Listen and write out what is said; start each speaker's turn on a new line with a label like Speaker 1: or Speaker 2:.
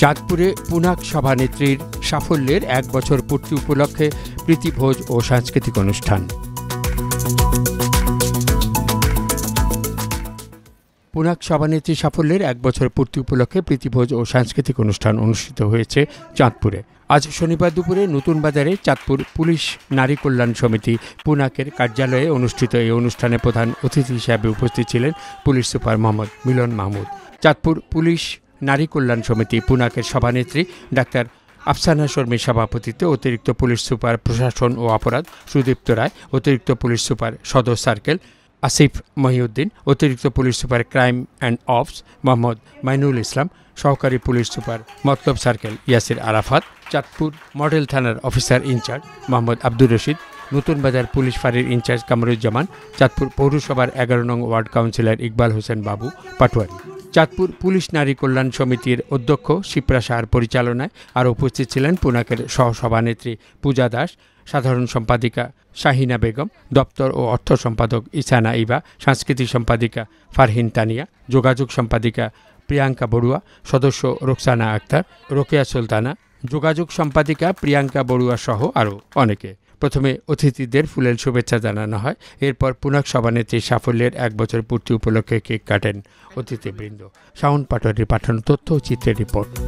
Speaker 1: চাঁদপুরে পুনাক সভানেত্রীর সাফল্যের এক বছর পূর্তি উপলক্ষে প্রীতিভোজ ও সাংস্কৃতিক অনুষ্ঠান। পুনাক সভানেত্রী সাফল্যের এক বছর পূর্তি উপলক্ষে প্রীতিভোজ ও সাংস্কৃতিক অনুষ্ঠান অনুষ্ঠিত হয়েছে চাঁদপুরে। আজ শনিবার দুপুরে নতুন বাজারে চাঁদপুর পুলিশ নারী কল্যাণ সমিতি পুনাকের কার্যালয়ে অনুষ্ঠিত এই অনুষ্ঠানে প্রধান অতিথি হিসাবে উপস্থিত ছিলেন police super Mohammad Milon Mahmud. Chandpur police নারী কল্যাণ সমিতি, পুনাকের সভানেত্রী ডাক্তার আফসানা শর্মীর সভাপতিত্বে অতিরিক্ত পুলিশ সুপার প্রশাসন ও অপরাধ সুদীপ্ত রায়, অতিরিক্ত পুলিশ সুপার সদর সার্কেল আসিফ মহিউদ্দিন, অতিরিক্ত police super crime and ops Mohammad Mainul Islam, সহকারী police super Matlab circle Yasir Arafat, Chandpur model থানার officer in charge Mohammad Abdur Rashid, Natun Bazar police ফাঁড়ির ইনচার্জ কামরুজ্জামান, চাঁদপুর পৌরসভার এগারো নং ওয়ার্ড কাউন্সিলর ইকবাল হোসেন বাবু Patwari. Chandpur police নারী কল্যাণ সমিতির অধ্যক্ষ শিপ্রা সাহার পরিচালনায় আর উপস্থিত ছিলেন পুনাকের সহসভানেত্রী পূজা দাস, সাধারণ সম্পাদিকা শাহিনা বেগম, দপ্তর ও অর্থ সম্পাদক ইসানা ইবা, সাংস্কৃতিক সম্পাদিকা ফারহিন তানিয়া, যোগাযোগ সম্পাদিকা প্রিয়াঙ্কা বড়ুয়া, সদস্য রোকসানা আক্তার, রোকেয়া সুলতানা, যোগাযোগ সম্পাদিকা প্রিয়াঙ্কা বড়ুয়া সহ আরও অনেকে। প্রথমে অতিথিদের ফুলেল শুভেচ্ছা জানানো হয়। এরপর পুনাক সভানেত্রীর সাফল্যের এক বছর পূর্তি উপলক্ষে কেক কাটেন অতিথিবৃন্দ। শাওন পাটোয়ারির পাঠানো তথ্য চিত্রের রিপোর্ট।